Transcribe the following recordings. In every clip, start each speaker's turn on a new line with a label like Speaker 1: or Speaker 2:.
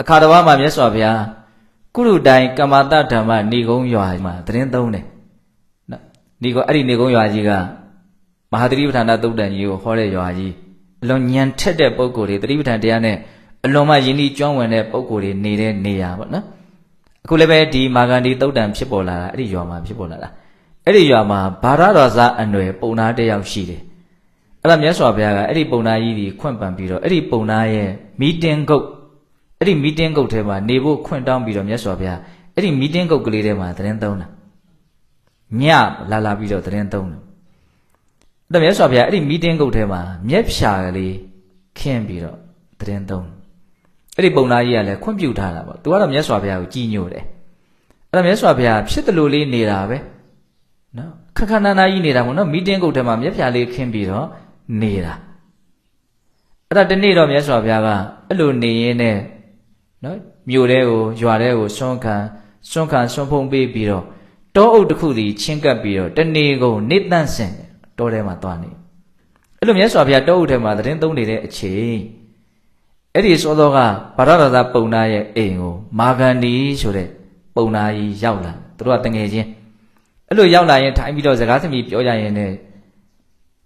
Speaker 1: အခါတစ်ပါးမှာမြတ်စွာဘုရားကုရုတိုင်ကမ္မတဓမ္မဏီကုံရွာမှာသတင်းသုံးတယ်နော်ဏီကုံအဲ့ဒီဏီကုံရွာကြီးကမဟာသတိပဋ္ဌာန်သုတ်တန်ကြီးကိုဟောတဲ့ရွာကြီးအလွန်ညံထက်တဲ့ပုံကိုယ်တွေသတိပဋ္ဌာန်တရားနဲ့အလွန်မှယဉ်ဤကျွမ်းဝင်တဲ့ပုံကိုယ်တွေနေတဲ့နေရာပေါ့နော်အခုလည်းပဲဒီမာဂန္ဒီသုတ်တန်ဖြစ်ပေါ်လာတာအဲ့ဒီရွာမှာဖြစ်ပေါ်လာတာအဲ့ဒီရွာမှာဘာရတော်စားအနွယ်ပုံနာတစ်ယောက်ရှိတယ်အဲ့ဒါမြတ်စွာဘုရားကအဲ့ဒီပုံနာကြီးကြီးခွန့်ပန်ပြီးတော့အဲ့ဒီပုံနာရဲ့မီတင်ကုတ် အဲ့ဒီမီတင်ကုတ်ထဲမှာနေဖို့ခွင့်တောင်းပြီးတော့မြတ်စွာဘုရားအဲ့ဒီမီတင်ကုတ်ကလေးထဲမှာသတင်းသုံးတာညလာလာပြီးတော့သတင်းသုံးတယ်အဲ့ဒါမြတ်စွာဘုရားအဲ့ဒီမီတင်ကုတ်ထဲမှာမျက်ဖြာကလေးခင်းပြီးတော့သတင်းသုံးအဲ့ဒီပုံနာကြီးကလည်းခွင့်ပြုထားတာပေါ့သူကတော့မြတ်စွာဘုရားကိုကြည်ညိုတယ်အဲ့ဒါမြတ်စွာဘုရားဖြစ်တယ်လို့လေးနေတာပဲနော်ခက်ခဏနာကြီးနေတာပေါ့နော်မီတင်ကုတ်ထဲမှာမျက်ဖြာလေးခင်းပြီးတော့နေတာအဲ့ဒါတနေ့တော့မြတ်စွာဘုရားကအဲ့လိုနေရင်းနဲ့ နော်မြို့တဲကိုရွာတဲကိုဆွမ်းခံဆွမ်းခံဆွမ်းဖုံးပေးပြီးတော့တောအုပ်တစ်ခုစီချင်းကပ်ပြီးတော့တနေ့ကုန်နေတန့်စင်တောထဲမှာသွားနေအဲ့လိုမြတ်စွာဘုရားတောအုပ်ထဲမှာသတင်းသုံးနေတဲ့အချိန်အဲ့ဒီစောသောကဗရဒသာပုံနာရဲ့အိမ်ကိုမာဂန္ဒီဆိုတဲ့ပုံနာကြီးရောက်လာသူတို့ကတငယ်ချင်းအဲ့လိုရောက်လာရင်ထိုင်ပြီးတော့စကားသမီးပြောကြရင်လည်း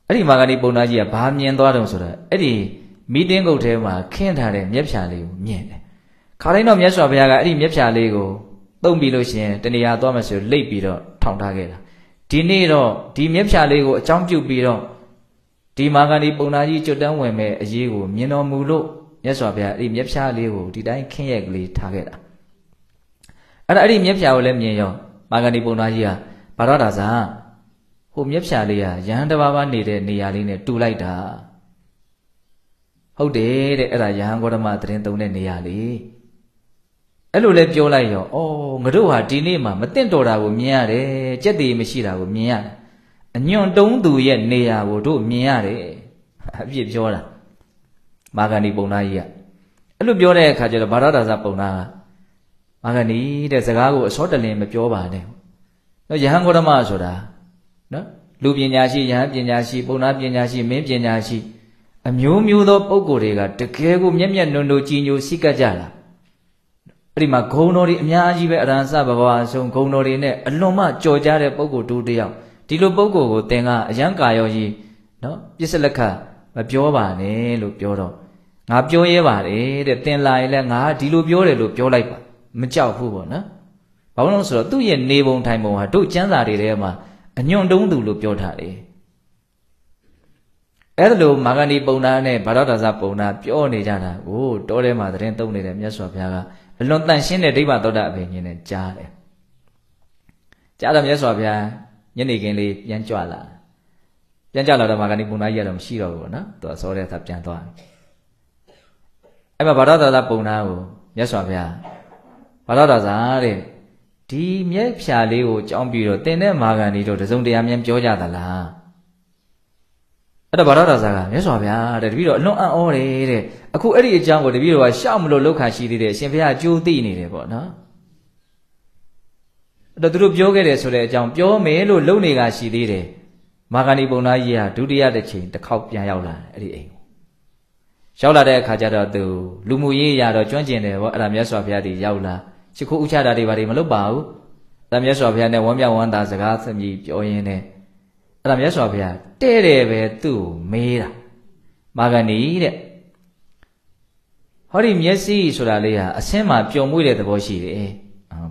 Speaker 1: အဲ့ဒီမာဂန္ဒီပုံနာကြီးကဘာမြင်သွားတယ်ဆိုတော့အဲ့ဒီမီတင်းကုတ်ထဲမှာခင်းထားတဲ့မျက်ဖြာလေးကိုမြင်တယ် ခါတိုင်းတော့မြတ်စွာဘုရားကအဲ့ဒီမျက်ဖြာလေးကိုသုံးပြီးလို့ရှိရင်တဏှာသွားမယ်ဆိုလိတ်ပြီးတော့ထောင်ထားခဲ့တာဒီနေ့တော့ဒီမျက်ဖြာလေးကိုအကြောင်းပြုပြီးတော့ဒီမာဂန္ဒီပုံနာကြီးကျွတ်တန်းဝင်မဲ့အရေးကိုမြင်တော်မူလို့မြတ်စွာဘုရားအဲ့ဒီမျက်ဖြာလေးကိုဒီတိုင်းခင်းရက်ကလေးထားခဲ့တာအဲ့ဒါအဲ့ဒီမျက်ဖြာကိုလည်းမြင်ရောမာဂန္ဒီပုံနာကြီးကဘာတော့ဒါသာဟိုမျက်ဖြာလေးကရဟန်းတစ်ပါးပါနေတဲ့နေရာလေးနဲ့တူလိုက်တာဟုတ်တယ်တဲ့အဲ့ဒါယဟန်ဂေါတမသတင်းသုံးတဲ့နေရာလေ အဲ့လိုလဲပြောလိုက်ရောအော်ငါတို့ဟာဒီနေ့မှမတင့်တော်တာကိုမြင်ရတယ်ကြက်တည်မရှိတာကိုမြင်ရတယ်အညွန့်တုံးသူရဲ့နေရာကိုတို့မြင်ရတယ်အပြစ်ပြောတာမာဂန္ဒီပုံနာကြီးကအဲ့လိုပြောတဲ့အခါကျတော့ဗာရဒါဇပုံနာကမာဂန္ဒီတဲ့စကားကိုအစောတလင်မပြောပါနဲ့နော်ယဟန်ဂေါတမဆိုတာနော်လူပညာရှိယဟန်ပညာရှိပုံနာပညာရှိမင်းပညာရှိအမျိုးမျိုးသောပုံကိုယ်တွေကတကယ်ကိုမျက်မျက်နှုံနှုံကြည်ညိုစိတ်ကကြတာ အဲ့ဒီမှာဂုံတော်တွေအများကြီးပဲအရဟံစဘဘဝအဆုံးဂုံတော်တွေနဲ့အလွန်မှကြော်ကြားတဲ့ပုံကိုယ်တူတယောက်ဒီလိုပုံကိုယ်ကိုသင်ကအယံကာယောကြီးနော်ပြစ္ဆလက်ခမပြောပါနဲ့လို့ပြောတော့ငါပြောရဲပါတယ်တဲ့သင်လာရင်လည်းငါဒီလိုပြောတယ်လို့ပြောလိုက်ပါမကြောက်ဘူးပေါ့နော်ဘာလို့လဲဆိုတော့သူ့ရဲ့နေပုံထိုင်ပုံဟာတို့ကျမ်းစာတွေထဲမှာအညွန့်တုံးသူလို့ပြောထားတယ်အဲ့ဒါလိုမာဂန္ဒီပုံနာနဲ့ဗာရဒဇပုံနာပြောနေကြတာကိုတောထဲမှာသတင်းသုံးနေတဲ့မြတ်စွာဘုရားက အလွန်တန်ရှင်းတဲ့ဒိဗ္ဗသောတာအဘိညာဉ်နဲ့ကြားတယ်ကြားတော့မြတ်စွာဘုရားညနေခင်းလေးပြန်ကြွလာပြန်ကြလာတော့မာဂန္ဒီပုံနာကြီးကတော့မရှိတော့ဘူးနော်သူအစောတဲ့သာပြန်သွားအဲ့မှာဗာရဒဇပုံနာကိုမြတ်စွာဘုရားဗာရဒဇတဲ့ဒီမြက်ဖြာလေးကိုကြောင်းပြီးတော့တင်တဲ့မာဂန္ဒီတို့တစုံတရာမြန်ပြောကြသလား အဲ့တော့ဗာရဒါဇာကမြတ်စွာဘုရားတဲ့တပည့်တော်အလွန်အံ့ဩတယ်တဲ့အခုအဲ့ဒီအကြောင်းကိုတပည့်တော်ကရှောက်မလို့လောက်ခါရှိသေးတယ်အရှင်ဘုရားကြိုးသိနေတယ်ပေါ့နော်အဲ့တော့သူတို့ပြောခဲ့တယ်ဆိုတဲ့အကြောင်းပြောမယ်လို့လုံနေကရှိသေးတယ်မာဂန္ဒီပုံနာကြီးဟာဒုတိယတစ်ချိန်တစ်ခေါက်ပြန်ရောက်လာတယ်အဲ့ဒီအိမ်ကိုရောက်လာတဲ့အခါကျတော့သူလူမှုရေးရတော့ကျွမ်းကျင်တယ်ပေါ့အဲ့ဒါမြတ်စွာဘုရားဒီရောက်လာချစ်ခိုးဥချတာတွေဘာတွေမလုပ်ပါဘူးအဲ့ဒါမြတ်စွာဘုရားနဲ့ဝမ်းမြောက်ဝမ်းသာစကားသမီးပြောရင်းနဲ့ အဲ့ဒါမြတ်စွာဘုရားတဲ့တယ်ပဲသူ့ကိုမေးတာမာဂန္ဒီတဲ့ဟောဒီမျက်စိဆိုတာလေးဟာအစင်းမှာပျော်မွေ့တဲ့သဘောရှိတယ်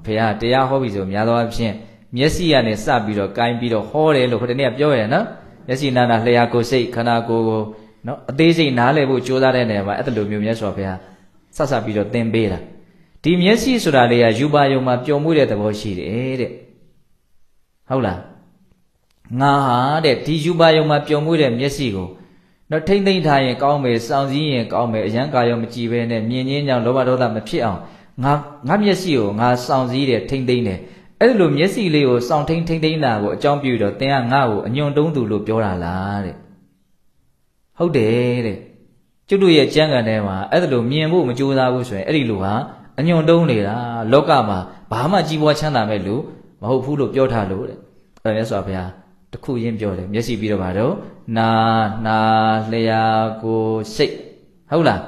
Speaker 1: ဘုရားတရားဟောပြီဆိုများသောအားဖြင့်မျက်စိကနေစပြီးတော့ကိုင်းပြီးတော့ဟောတယ်လို့ခொတနေ့ကပြောရတယ်နော်မျက်စိနာနာလျှာကိုယ်စိတ်ခန္ဓာကိုယ်ကိုနော်အသေးစိတ်နားလည်ဖို့ကြိုးစားတဲ့နေရာမှာအဲ့လိုမျိုးမြတ်စွာဘုရားဆက်ဆက်ပြီးတော့သင်ပေးတာဒီမျက်စိဆိုတာလေးကယူပါယုံမှာပျော်မွေ့တဲ့သဘောရှိတယ်တဲ့ဟုတ်လား ငါဟာတဲ့ဒီယူပါယုံမှာပျော်မွေ့တဲ့မျက်စိကိုတော့ထိမ့်သိမ့်ထားရင်ကောင်းမယ်စောင့်စည်းရင်ကောင်းမယ်အရန်ကာရောမကြည်ပဲနဲ့မြင်ချင်းကြောင့်လောဘဒေါသမဖြစ်အောင်ငါငါမျက်စိကိုငါစောင့်စည်းတယ်ထိမ့်သိမ့်တယ်အဲ့ဒီလိုမျက်စိလေးကိုစောင့်ထိမ့်ထိမ့်သိမ့်တာကိုအကြောင်းပြုတော့သင်ကငါ့ကိုအညွန်တုံးသူလို့ပြောတာလားတဲ့ဟုတ်တယ်တဲ့ကျွတ်တို့ရဲ့ကြံ့ကန်ထဲမှာအဲ့ဒါလိုမြင်ဖို့မကြိုးစားဘူးဆိုရင်အဲ့ဒီလိုဟာအညွန်တုံးနေတာလောကမှာဘာမှကြီးပွားချမ်းသာမဲ့လူမဟုတ်ဘူးလို့ပြောထားလို့တဲ့အဲ့ဒါမြတ်စွာဘုရား တခုရင်းပြောတယ်မျက်စိပြီးတော့ဗါတော့နာနာလျာကိုစိတ်ဟုတ်လား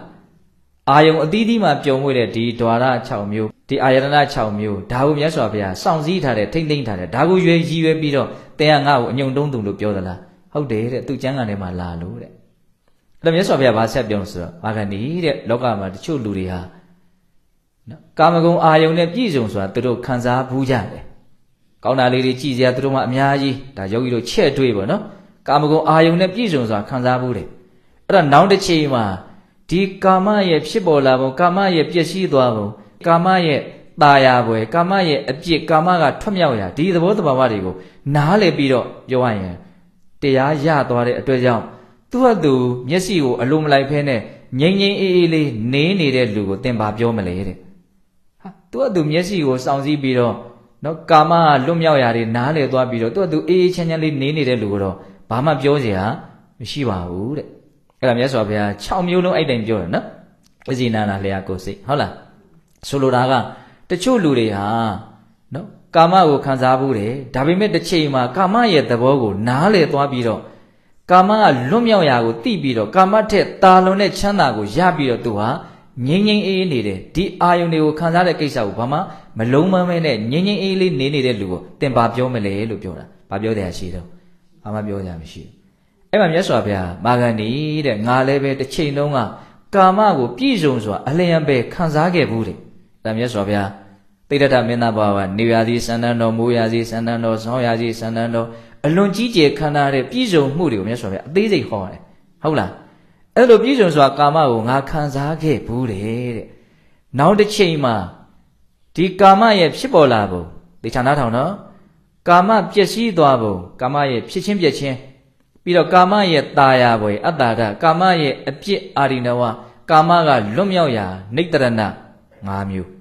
Speaker 1: အာယုံအသီးသီးမှာပြုံမွေ့တဲ့ဒီဒွါရ6မျိုးဒီအာယတနာ6မျိုးဒါကိုမြတ်စွာဘုရားစောင့်စည်းထားတယ်ထိမ့်သိမ့်ထားတယ်ဒါကိုရွယ်ရည်ရွယ်ပြီးတော့တင်ကငါ့ကိုအညုံတုံးတုံလို့ပြောသလားဟုတ်တယ်တဲ့သူကျမ်းဂန်ထဲမှာလာလို့တဲ့အဲ့တော့မြတ်စွာဘုရားဗာဆက်ပြောလို့ဆိုတော့မာဂဏီတဲ့လောကမှာတချို့လူတွေဟာနော်ကာမဂုဏ်အာယုံနဲ့ပြည့်စုံဆိုတာသူတို့ခံစားဘူးကြတယ် ကောင်းတာလေးတွေကြည်စရာသူတို့မှအများကြီးဒါယောဂီတို့ချက်တွေးပေါ့နော်ကာမဂုဏ်အာယုံနဲ့ပြည့်စုံဆိုတာခံစားဘူးတယ်အဲ့တော့နောက်တစ်ချိန်မှာဒီကာမရဲ့ဖြစ်ပေါ်လာပုံကာမရဲ့ပျက်စီးသွားပုံကာမရဲ့ตาရပွဲကာမရဲ့အပြစ်ကာမကထွက်မြောက်ရာဒီသဘောတဘာဝတွေကိုနားလည်ပြီးတော့ပြောရရင်တရားရသွားတဲ့အတွက်ကြောင့်သူ့ဟာသူမျက်စိကိုအလိုမလိုက်ဖဲနဲ့ငိမ့်ငိမ့်အေးအေးလေးနေနေတဲ့လူကိုသင်ပါပြောမလဲတဲ့ဟာသူ့ဟာသူမျက်စိကိုစောင့်စည်းပြီးတော့ နော်ကာမကလွတ်မြောက်ရာတွေနားလည်သွားပြီးတော့သူ့ဟာသူအေးအေးချမ်းချမ်းလေးနေနေတဲ့လူကိုတော့ဘာမှပြောစရာမရှိပါဘူးတဲ့အဲ့ဒါမြတ်စွာဘုရား6မျိုးလုံးအဲ့တိုင်ပြောတယ်နော်ဝိဇိနာနာလျာကိုစိတ်ဟုတ်လားဆိုလိုတာကတချို့လူတွေဟာနော်ကာမကိုခံစားဘူးတယ်ဒါပေမဲ့တစ်ချိန်မှာကာမရဲ့သဘောကိုနားလည်သွားပြီးတော့ကာမကလွတ်မြောက်ရာကိုသိပြီးတော့ကာမထက်တာလွန်တဲ့ချမ်းသာကိုရပြီးတော့သူဟာငြိမ့်ငြိမ့်အေးအေးနေတယ်ဒီအာယုန်တွေကိုခံစားတဲ့ကိစ္စကိုဘာမှ မလုံးမမဲနဲ့ငြိမ့်ငြိမ့်အေးလေးနေနေတဲ့လူကိုသင်ပါပြောမလဲလို့ပြောတာဘာပြောတယ်ရှိတော့ဘာမှပြောကြမရှိဘူးအဲ့မှာမြတ်စွာဘုရားမာဂန္ဒီတဲ့ငါလည်းပဲတစ်ချိန်လုံးကကာမကိုပြည့်စုံစွာအလျံပဲခံစားခဲ့ဘူးတဲ့ဒါမြတ်စွာဘုရားတိဋ္ဌထမင်းသားဘာဝနေရာစီစန္ဒန်တော်မိုးရာစီစန္ဒန်တော်ဆောင်းရာစီစန္ဒန်တော်အလွန်ကြီးကျယ်ခမ်းနားတဲ့ပြည့်စုံမှုတွေကိုမြတ်စွာဘုရားအသေးစိတ်ဟောတယ်ဟုတ်လားအဲ့လိုပြည့်စုံစွာကာမကိုငါခံစားခဲ့ဘူးတဲ့တဲ့နောက်တစ်ချိန်မှာ ဒီကာမရဲ့ဖြစ်ပေါ်လာပုံဒီဌာနထောင်နော်ကာမပျက်စီးသွားပုံကာမရဲ့ဖြစ်ချင်းပျက်ချင်းပြီးတော့ကာမရဲ့ตาယာဘွယ်အတ္တာဒကာမရဲ့အပြစ်အာရိနဝကာမကလွတ်မြောက်ရာနိတ္တရဏ၅မျိုး